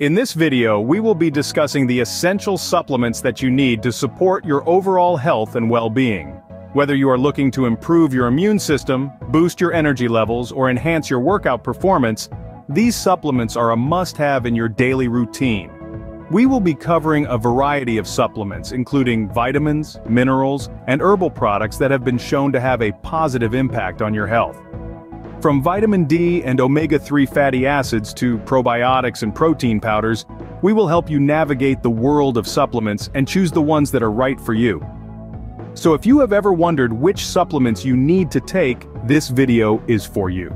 In this video, we will be discussing the essential supplements that you need to support your overall health and well-being. Whether you are looking to improve your immune system, boost your energy levels, or enhance your workout performance, these supplements are a must-have in your daily routine. We will be covering a variety of supplements including vitamins, minerals, and herbal products that have been shown to have a positive impact on your health. From vitamin D and omega-3 fatty acids to probiotics and protein powders, we will help you navigate the world of supplements and choose the ones that are right for you. So if you have ever wondered which supplements you need to take, this video is for you.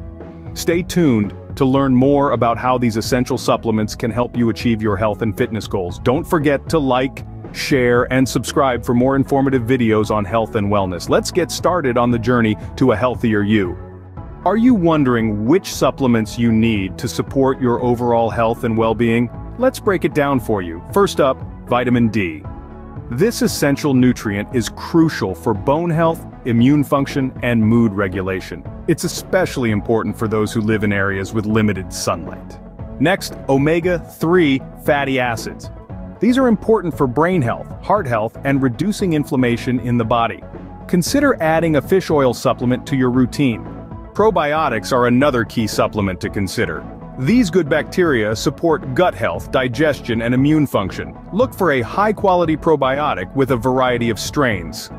Stay tuned to learn more about how these essential supplements can help you achieve your health and fitness goals. Don't forget to like, share, and subscribe for more informative videos on health and wellness. Let's get started on the journey to a healthier you. Are you wondering which supplements you need to support your overall health and well-being? Let's break it down for you. First up, vitamin D. This essential nutrient is crucial for bone health, immune function, and mood regulation. It's especially important for those who live in areas with limited sunlight. Next, omega-3 fatty acids. These are important for brain health, heart health, and reducing inflammation in the body. Consider adding a fish oil supplement to your routine. Probiotics are another key supplement to consider. These good bacteria support gut health, digestion, and immune function. Look for a high-quality probiotic with a variety of strains.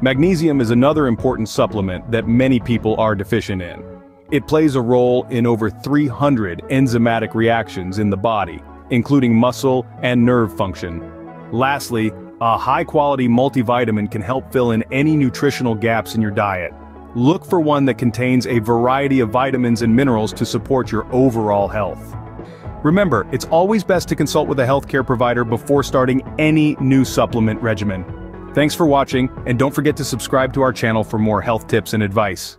Magnesium is another important supplement that many people are deficient in. It plays a role in over 300 enzymatic reactions in the body, including muscle and nerve function. Lastly, a high-quality multivitamin can help fill in any nutritional gaps in your diet. Look for one that contains a variety of vitamins and minerals to support your overall health. Remember, it's always best to consult with a healthcare provider before starting any new supplement regimen. Thanks for watching, and don't forget to subscribe to our channel for more health tips and advice.